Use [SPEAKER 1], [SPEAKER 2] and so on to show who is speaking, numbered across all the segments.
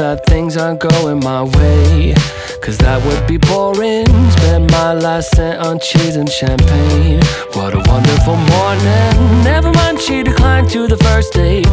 [SPEAKER 1] things aren't going my way. Cause that would be boring. Spend my last cent on cheese and champagne. What a wonderful morning. Never mind, she declined to the first date.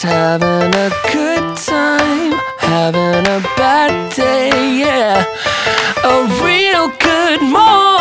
[SPEAKER 1] just having a good time, having a bad day, yeah. A real good morning.